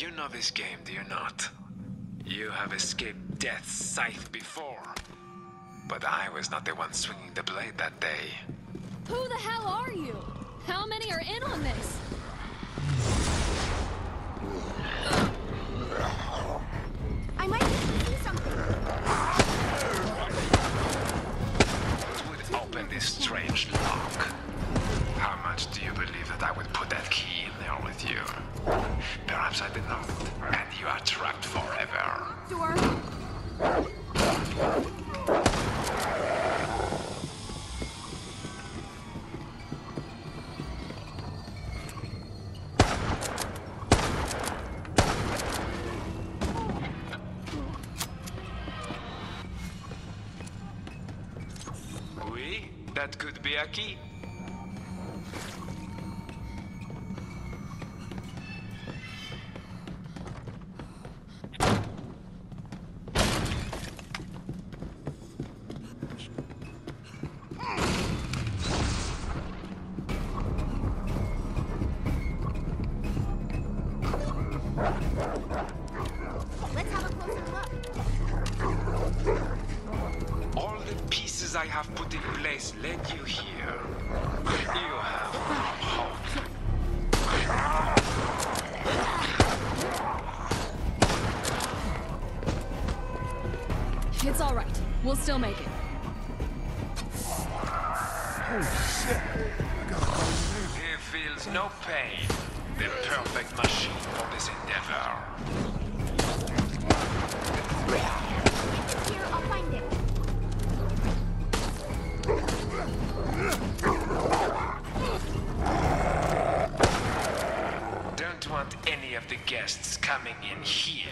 You know this game, do you not? You have escaped death's scythe before. But I was not the one swinging the blade that day. Who the hell are you? How many are in on this? I might see something. What would open this strange lock? How much do you believe that I would put that key in there with you? Perhaps I did not, and you are trapped forever. Door. Oui, that could be a key. Place led you here. You have hope. It's all right. We'll still make it. He feels no pain. The perfect machine for this endeavor. Want any of the guests coming in here.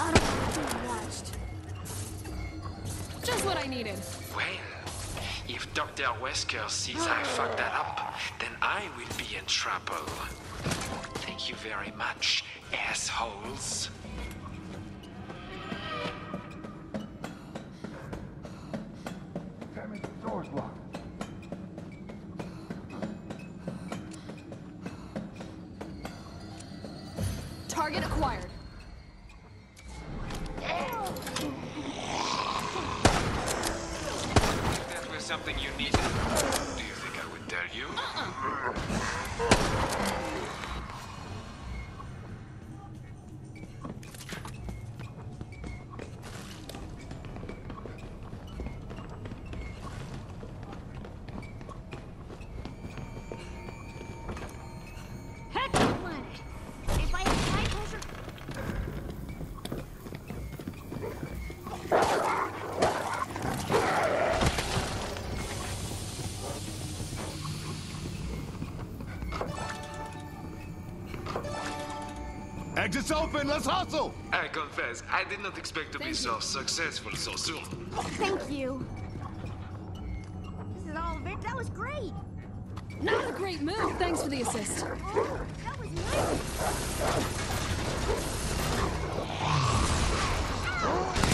I don't want to be watched. Just what I needed. Well, if Dr. Wesker sees I fucked that up, then I will be in trouble. Thank you very much, assholes. Target acquired. Exit's open, let's hustle! I confess, I did not expect to be so successful so soon. Thank you. This is all of it. That was great. Not a great move. Thanks for the assist. Oh, that was nice. Bravo! Ah!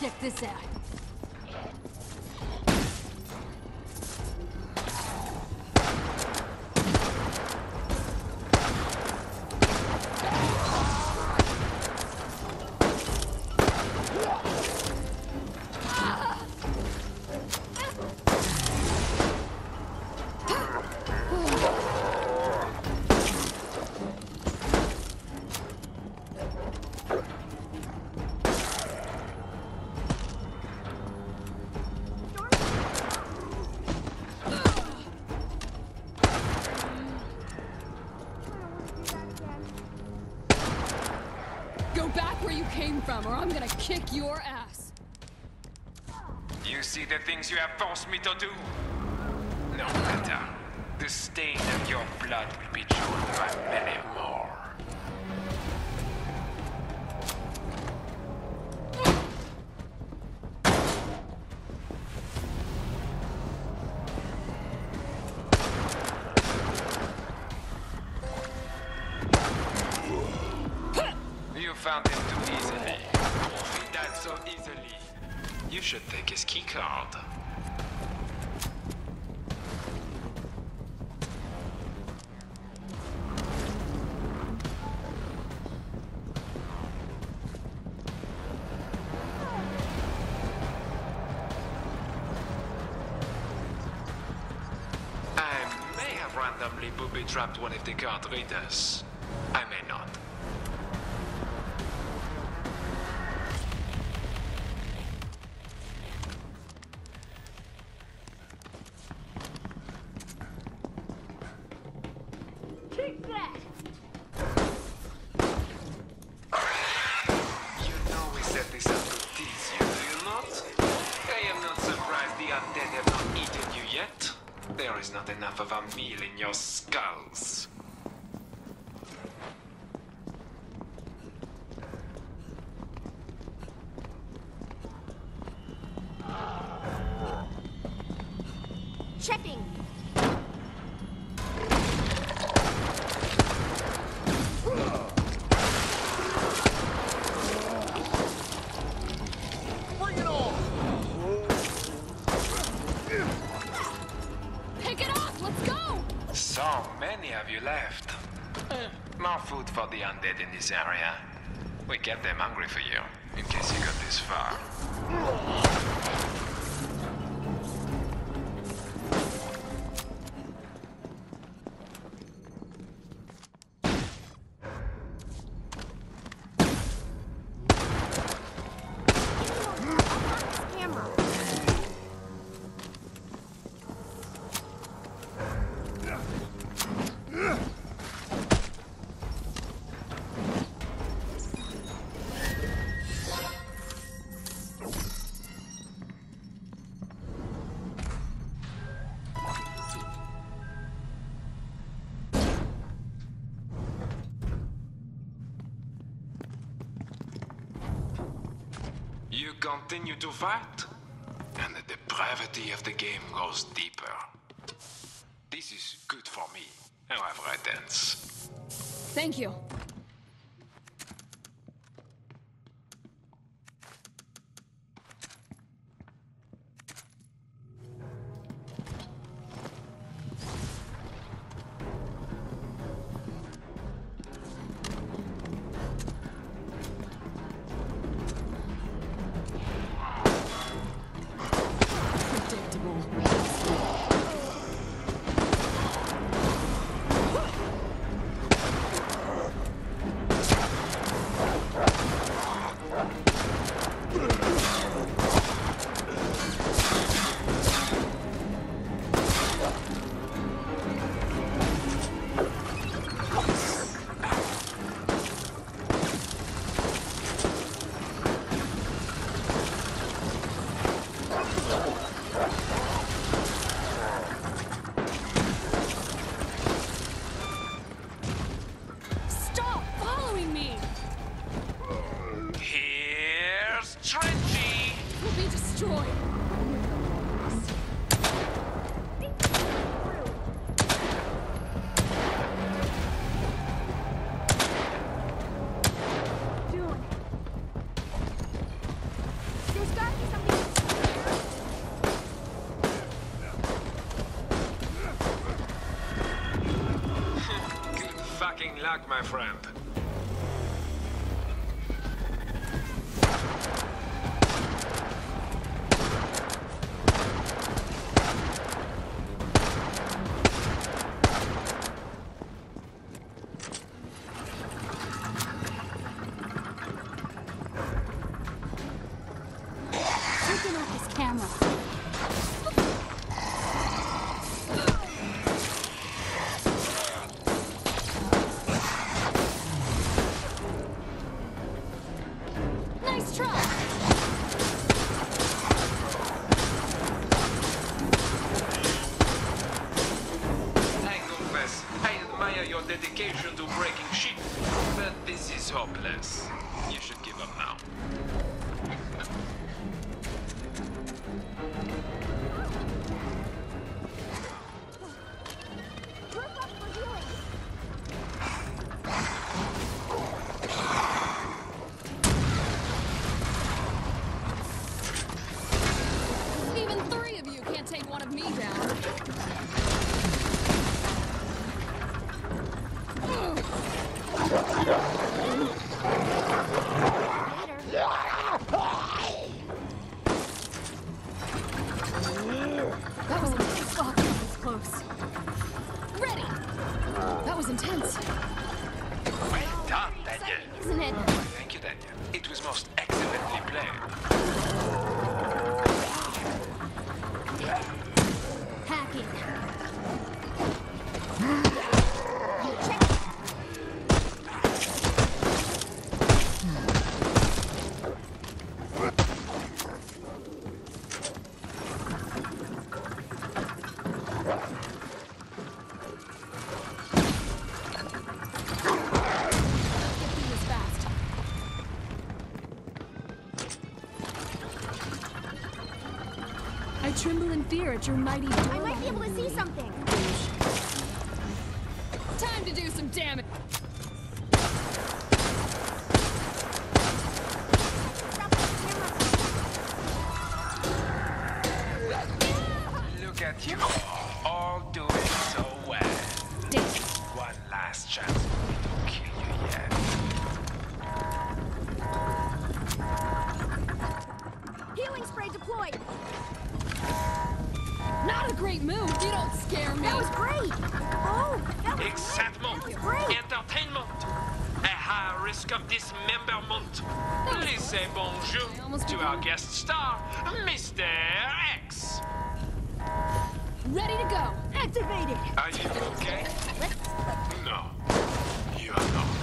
Check this out. Things you have forced me to do? No matter. The stain of your blood will be drawn by many more. You found him too easily. He died so easily. You should take his keycard. Randomly booby-trapped one of the card readers. I may not. You enough of a meal in your skulls. Checking. Undead in this area. We kept them hungry for you, in case you got this far. Continue to fight, and the depravity of the game goes deeper. This is good for me, however it ends. Thank you. Fucking luck, my friend. That was intense, Well done, Daniel. isn't it? Thank you, Daniel. It was most excellently played. Hacking. Tremble in fear at your mighty door. I might be able to see something. Time to do some damage. Ready to go. Activated. Are you okay? No, you are not.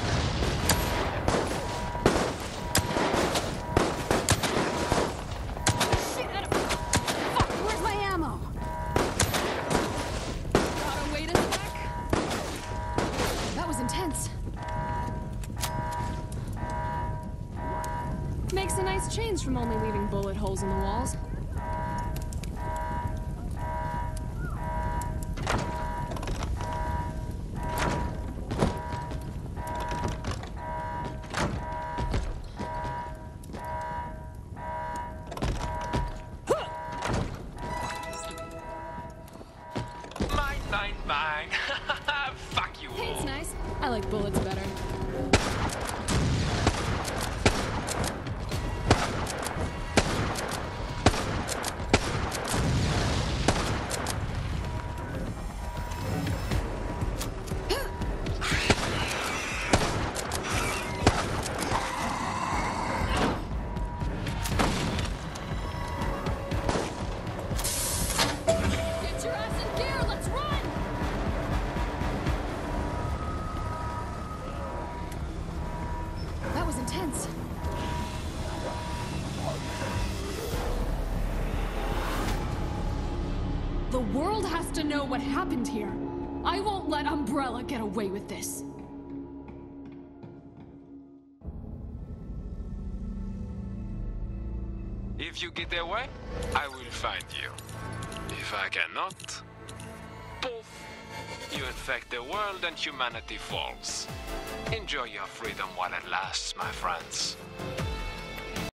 World has to know what happened here. I won't let Umbrella get away with this. If you get away, I will find you. If I cannot, poof, you infect the world and humanity falls. Enjoy your freedom while it lasts, my friends.